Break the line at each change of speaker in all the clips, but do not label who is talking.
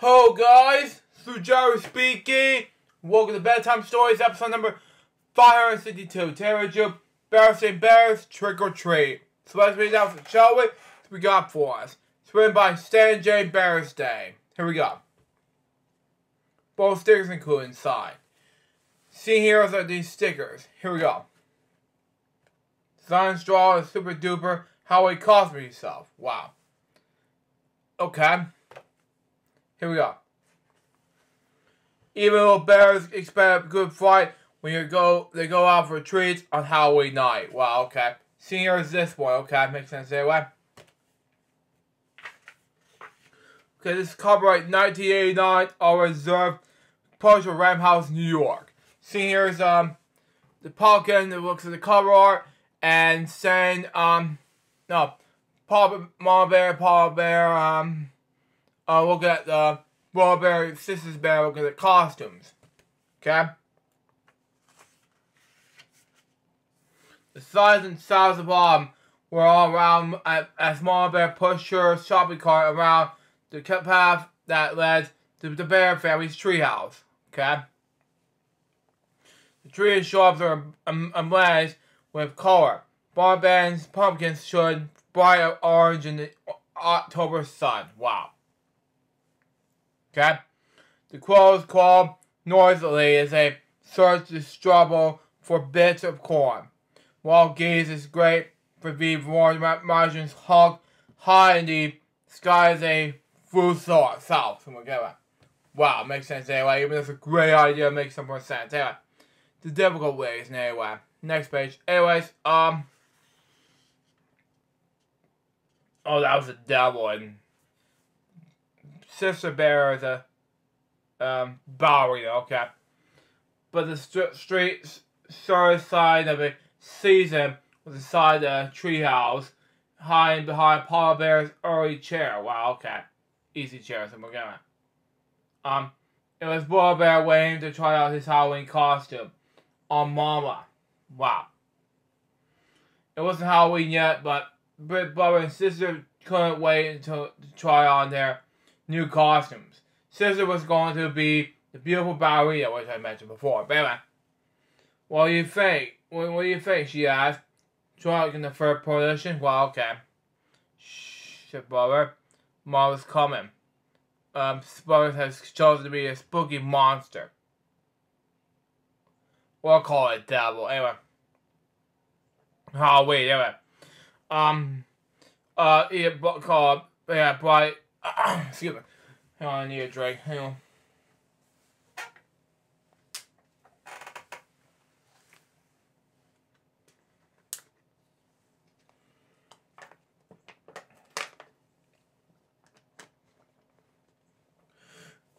Hello guys, Sujaro speaking. Welcome to Bedtime Stories, episode number 562. Terror Joe, Bears and Bears, Trick or Treat. So let's read out, shall we? We got for us? It's written by Stan J. Bears Day. Here we go. Both stickers included inside. See heroes are these stickers. Here we go. Design Straw is super duper. How he cosplay himself. Wow. Okay. Here we go. Even little bears expect a good fight when you go they go out for treats on Halloween night. Wow, okay. See here's this one, okay, makes sense anyway. Okay, this is copyright 1989, all reserved, Partial Ram House, New York. See here's um the pumpkin that looks at the cover art and saying um no Papa Mama Bear, Papa Bear, um uh, look at the Bear, Sisters Bear, look at the costumes. Okay? The size and size of them were all around as Small Bear pushed her shopping cart around the path that led to the Bear family's treehouse. Okay? The tree and shrubs are ablaze with color. Barban's pumpkins should bright orange in the October sun. Wow. Okay? The crows call noisily as they search the stubble for bits of corn. While geese is great for the warm margins hung high in the sky as they flew south. south. Wow, makes sense anyway. Even if it's a great idea, makes some more sense. Anyway, the difficult ways anyway. Next page. Anyways, um. Oh, that was a devil and Sister Bear is a um, ballerina, okay. But the st street shore side of the season was inside the treehouse, hiding behind Paul Bear's early chair. Wow, okay. Easy chair, so we're gonna. Um, it was Paul Bear waiting to try out his Halloween costume on Mama. Wow. It wasn't Halloween yet, but brother, and sister couldn't wait until to try on their new costumes. Sister was going to be the beautiful ballerina, which I mentioned before. But what do you think? What, what do you think? She asked. Try in the third position. Well, okay. Shh, brother. Mom is coming. Um, brother has chosen to be a spooky monster. We'll call it devil. Anyway. Oh, wait, anyway. Um, uh, yeah, called, yeah, bright Excuse me. Hang on, I need a drink. Hang on.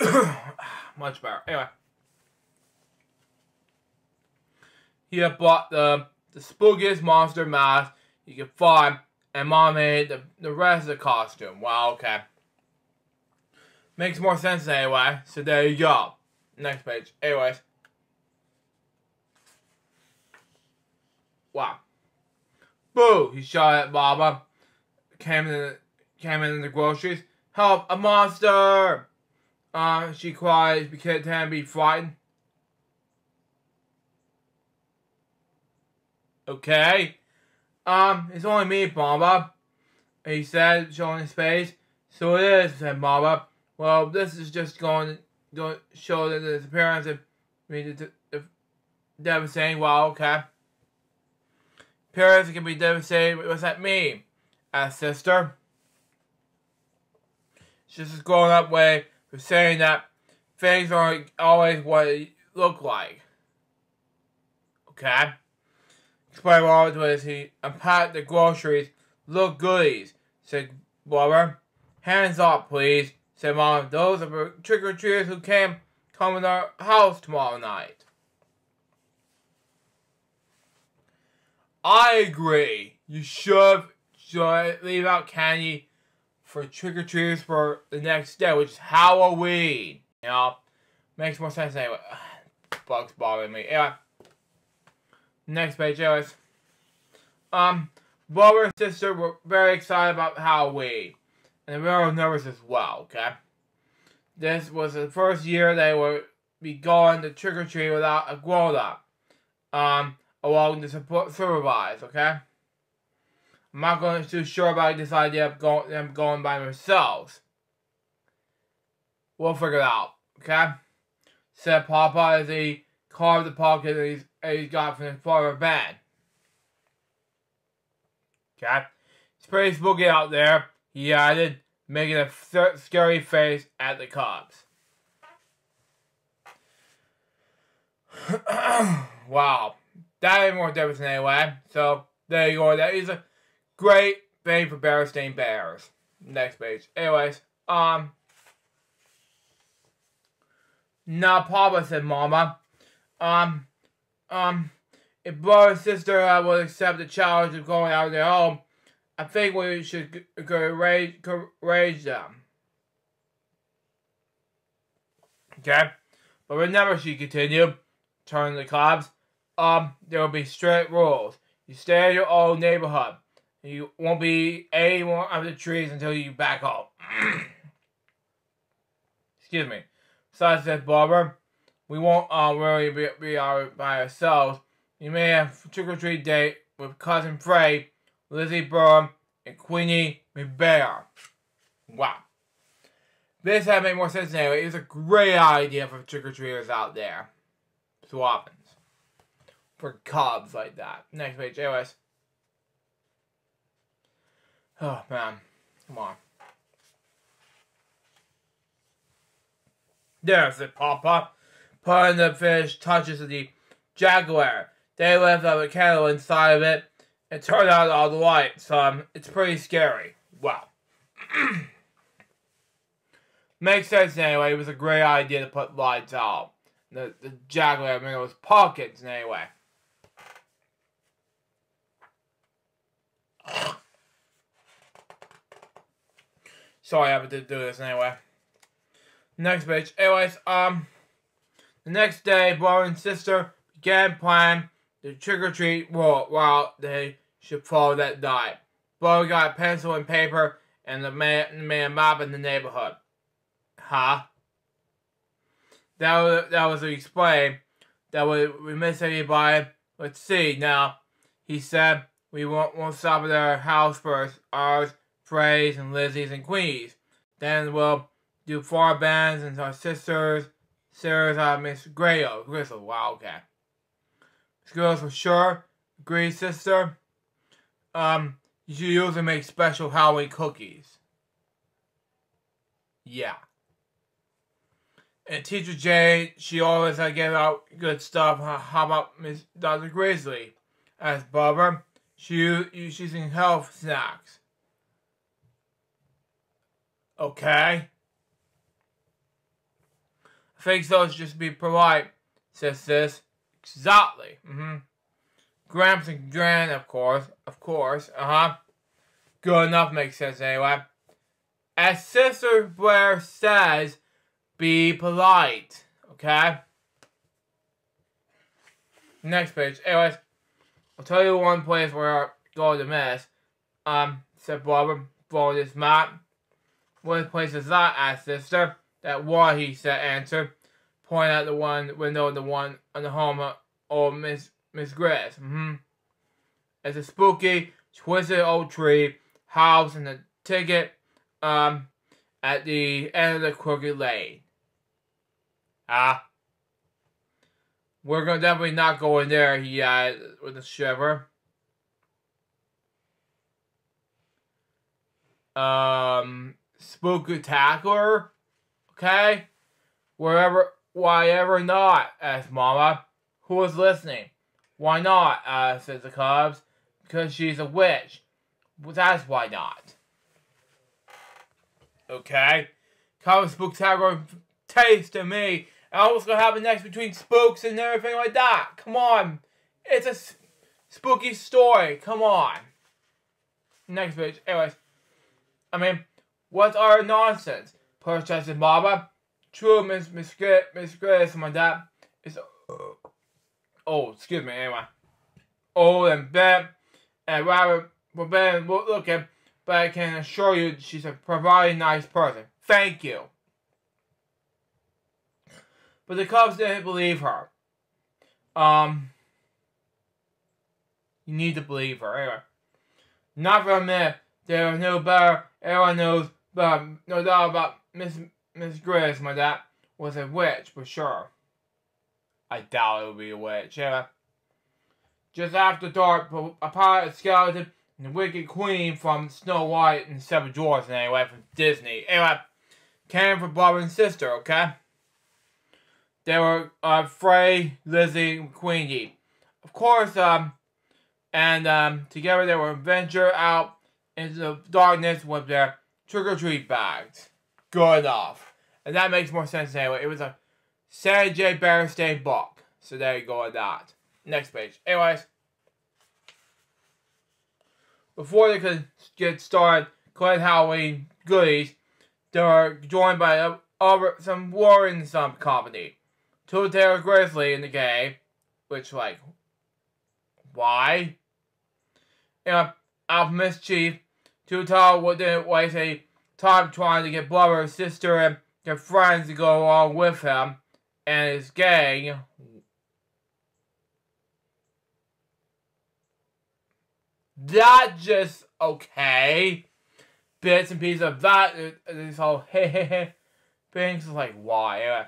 Much better. Anyway. He bought the, the spookiest monster mask you can find, and mom made the, the rest of the costume. Wow, okay. Makes more sense anyway. So there you go. Next page. Anyways. Wow. Boo! He shot at Baba. Came in came in the groceries. Help! A monster! Uh, she cries because to be frightened. Okay. Um, it's only me, Baba. He said, showing his face. So it is, said Baba. Well, this is just going to show that the appearance of I mean, devastating. Well, okay. Appearance can be devastating. What's that mean? As sister. She's just a grown up way of saying that things aren't always what they look like. Okay? Explain all to us. He unpacked the groceries. Look goodies, said Barbara. Hands up, please said Mom. Those are trick-or-treaters who came come in our house tomorrow night. I agree. You should, should leave out candy for trick-or-treaters for the next day, which is Halloween. You know? Makes more sense anyway. Bugs bothering me. Yeah. Next page, anyways. Um, and sister were very excited about Halloween. And we are nervous as well, okay? this was the first year they would be going to trick or treat without a grown up, um, along to support supervise. Okay. I'm not going to too sure about this idea of going them going by themselves. We'll figure it out. Okay. Said Papa as he carved the pocket that he's, he's got from his father band. Okay. It's pretty spooky out there, added, making a scary face at the cops. wow. That ain't more difference anyway. So, there you go. That is a great thing for Berenstain Bears. Next page. Anyways, um... Now, Papa said, Mama. Um, um, if brother and sister uh, will accept the challenge of going out of their home, I think we should encourage, encourage them. Okay? But remember, she continued, turning the cops, um, there will be strict rules. You stay in your own neighborhood. You won't be anyone under the trees until you back home. Excuse me. Besides said Barbara, we won't uh, really be, be by ourselves. You may have trick-or-treat date with Cousin Fred, Lizzie Burm, and Queenie McBear. Wow. This had made more sense anyway. It was a great idea for trick-or-treaters out there. Swappings. For cubs like that. Next page, anyways. Oh, man. Come on. There's it, Papa. Putting the fish touches the jaguar. They left a candle inside of it and turned out all the lights. Um, it's pretty scary. Wow. Makes sense anyway. It was a great idea to put lights out. The, the jaguar, I mean, it was pockets anyway. Sorry, I have to do this anyway. Next page. Anyways, um, the next day, brother and sister began the trick-or-treat while they should follow that night. Brother got a pencil and paper and the man made a map in the neighborhood. Huh? That was, that was to explain that we, we miss anybody. Let's see now. He said we won't, won't stop at our house first. Ours, Fred's, and Lizzie's, and Queenie's. Then we'll do four bands and our sisters, Sarah's uh, Miss Grayo, Gristle, wow, Miss for sure, Grey sister. Um, she usually makes special Halloween cookies. Yeah. And Teacher Jane, she always uh, give out good stuff. How about Miss Dr. Grizzly? As Barbara, she she's in health snacks. Okay. I think those just be polite, says this. Exactly. Mm-hmm. Gramps and Gran, of course. Of course. Uh-huh. Good enough makes sense anyway. As Sister Blair says, be polite. Okay? Next page. Anyways, I'll tell you one place where I go to miss. Um, said Barbara, following this map. What place is that? asked Sister. That what he said answer. Point out the one window, the one on the home of Miss Miss Grass. Mm-hmm. It's a spooky, twisted old tree house and a ticket um at the end of the crooked lane. Ah. We're gonna definitely not go in there, he added with a shiver. Um Spooktacular? Okay? Wherever, why ever not? asked Mama. Who was listening? Why not? Uh, says the Cubs. Because she's a witch. Well, that's why not. Okay? Cubs Spooktacular taste to me. And what's going to happen next between spooks and everything like that? Come on. It's a spooky story. Come on. Next page. Anyways. I mean, what are nonsense? Protested Baba. True, Miss Miss Miss Miss Grace, my dad is oh, excuse me, anyway. Old and bad, and rather bad looking, but I can assure you she's a very nice person. Thank you. but the Cubs didn't believe her. Um, you need to believe her. Anyway, not for a minute. There was no better. Everyone knows, but no doubt about Miss Miss Grizz, my dad was a witch for sure. I doubt it would be a witch. Anyway, just after dark, a pirate skeleton and the Wicked Queen from Snow White and Seven Dwarfs, anyway, from Disney. Anyway, came for brother and sister, okay? They were uh, Fred, Lizzie, and Queenie. Of course, um, and um, together they would venture out into the darkness with their trick-or-treat bags. Good enough. And that makes more sense anyway. It was a Sarah J. Berenstain book. So there you go with that. Next page. Anyways. Before they could get started collecting Halloween goodies, they were joined by a, other, some Warren some company. Too Tall Grizzly in the game, which like, why? Yeah, uh, out mischief, Too Tall wouldn't waste a time trying to get brother, sister, and friends to go along with him and his gang. That just okay. Bits and pieces of that. This whole hey hey hey things like why? Anyway.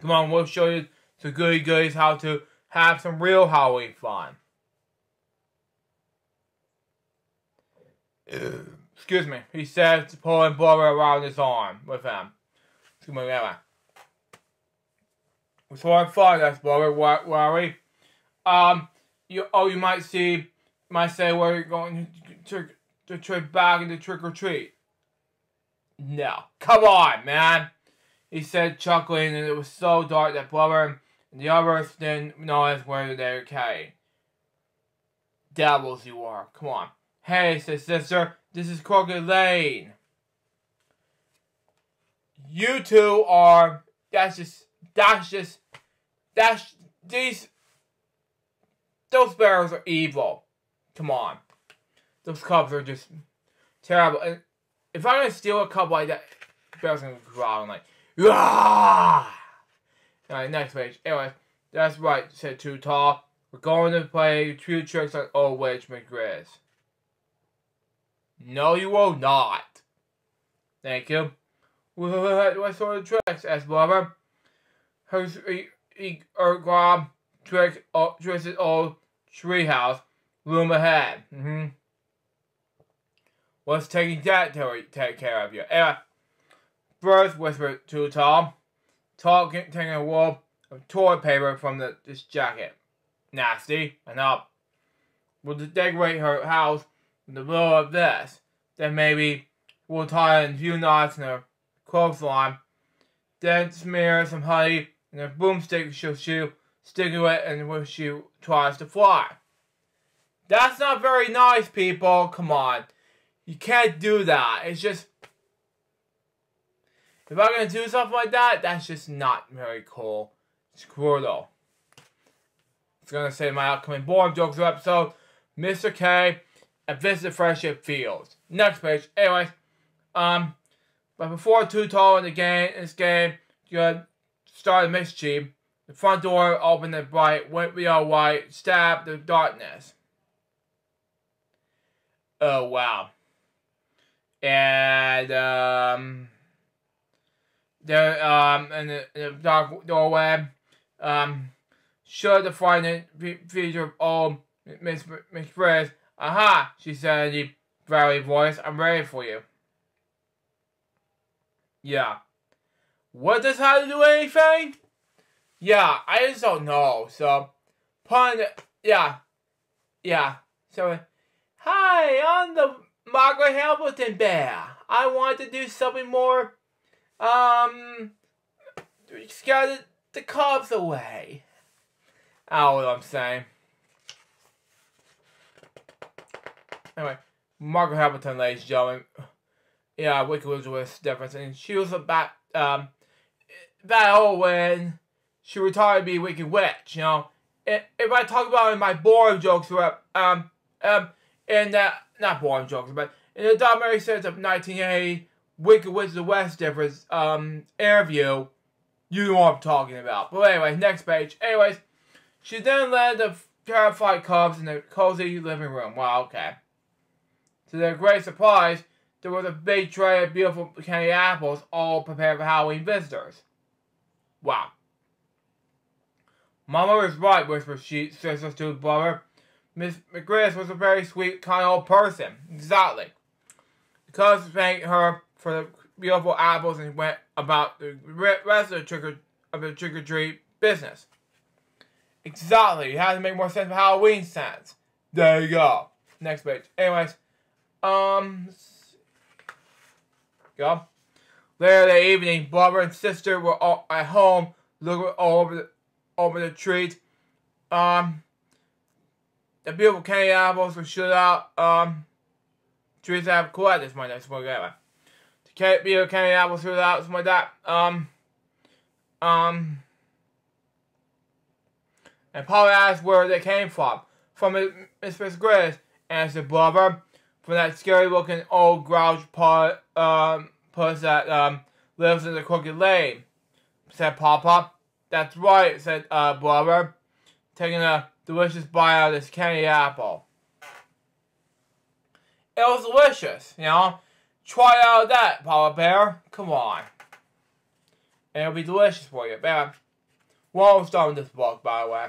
Come on, we'll show you some goody goodies how to have some real Halloween fun. Excuse me. He says pulling Bubba around his arm with him. Excuse me, anyway. So I'm fine, that's Bubba. Worry. Um, you oh, you might see, might say where you're going to, to trip back into trick or treat. No, come on, man. He said, chuckling, and it was so dark that Bubba and the others didn't notice where they were carrying. Devils you are. Come on. Hey, says sister, this is Crooked Lane. You two are, that's just, that's just, that's, these, those bears are evil. Come on. Those cubs are just terrible. And if I'm gonna steal a cub like that, bear's gonna growl and like, ah! Alright, next page. Anyway, that's right, said Too Tall. We're going to play two tricks on Old Witch McGrizz. No, you will not. Thank you. What sort of tricks? asked Barbara. Her he, er, grab trick uh, Trix's old treehouse room ahead. Mm-hmm. What's taking that to take care of you? Anyway, first whispered to Tom. Tom taking a roll of toilet paper from the, this jacket. Nasty. And up. We'll decorate her house the middle of this. Then maybe we'll tie in a few knots in her clothesline. Then smear some honey in a boomstick she'll shoot, stick to it, and when she tries to fly. That's not very nice, people. Come on. You can't do that. It's just... If I'm gonna do something like that, that's just not very cool. Cruel, It's gonna say my upcoming Boring Jokes episode, Mr. K and visit Friendship Fields. Next page. Anyway, um, but before too tall in the game, this game, you started mischief. The front door opened and bright, went real white, stabbed the darkness. Oh wow. And um there um in the, in the dark doorway um showed the frightening feature of old Miss Miss Briss Aha, she said in a very voice. I'm ready for you. Yeah. What does how to do anything? Yeah, I just don't know. So, pun, yeah, yeah. So, hi, I'm the Margaret Hamilton Bear. I want to do something more, um, scare the, the cops away. I know what I'm saying. Anyway, Margaret Hamilton, ladies and gentlemen. Yeah, Wicked was different. And she was about, um, that old when she retired to be Wicked Witch, you know. If I talk about in my boring jokes, um, um, in that, not boring jokes, but in the documentary series of 1980, Wicked Witch of the West difference, um, interview, You know what I'm talking about. But anyway, next page. Anyways, she then led the terrified cubs in the cozy living room. Wow, okay. To their great surprise, there was a big tray of beautiful candy apples, all prepared for Halloween visitors. Wow. Mama was right, whispered she, sister to brother. Miss McGrizz was a very sweet, kind old person. Exactly. The cousins thanked her for the beautiful apples and went about the rest of the trick or, of the trick or treat business. Exactly. You have to make more sense for Halloween sense. There you go. Next page. Anyways, um, go. Later that evening, brother and sister were all at home, looking all over the over the trees. Um, the beautiful candy apples were shut out. Um, trees have collected this my next one. The beautiful candy apples shut out. Something like that. Um, um. And Paul asked where they came from. From Miss Grace, answered brother. From that scary looking old grouch pot, um, puss that um, lives in the crooked lane, said Papa. That's right, said uh, brother, taking a delicious bite out of this candy apple. It was delicious, you know. Try out that, Papa Bear. Come on. It'll be delicious for you. Bear. Almost done with this book, by the way.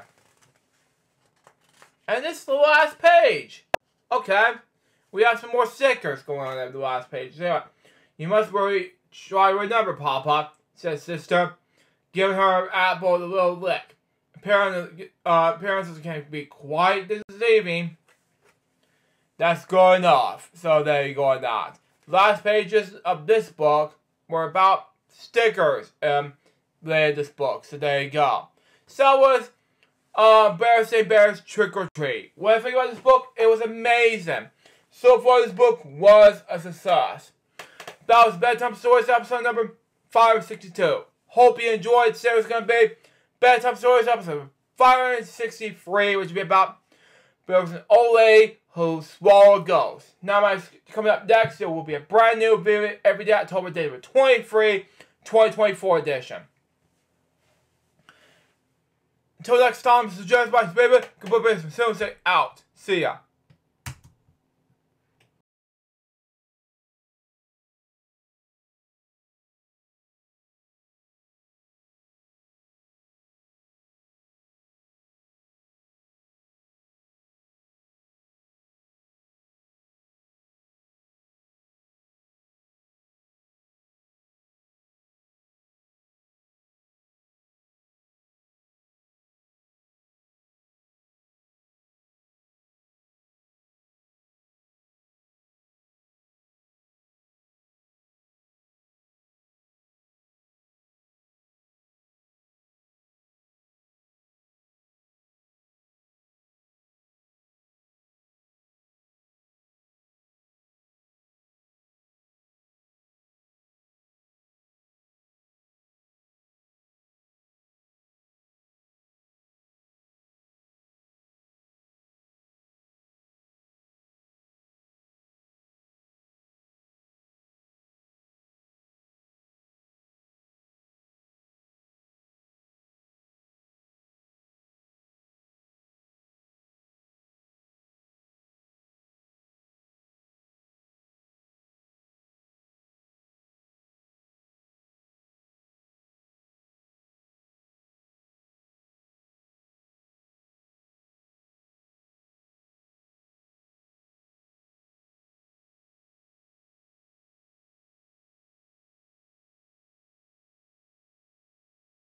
And this is the last page. Okay. We have some more stickers going on at the last page. Yeah. You must worry, try to remember, Papa, says Sister, giving her apple a little lick. Uh, appearances can be quite deceiving. That's good enough. So there you go that. Last pages of this book were about stickers um, related this book. So there you go. So was uh, Bears Say Bears Trick or Treat. What I think about this book? It was amazing. So far, this book was a success. That was Bedtime Stories episode number 562. Hope you enjoyed. Today was going to be Bedtime Stories episode 563, which will be about there was an lady who swallowed ghosts. Now, my coming up next, there will be a brand new video every day October day, 23, 2024 edition. Until next time, this is James Baby. Goodbye, business. Say out. See ya.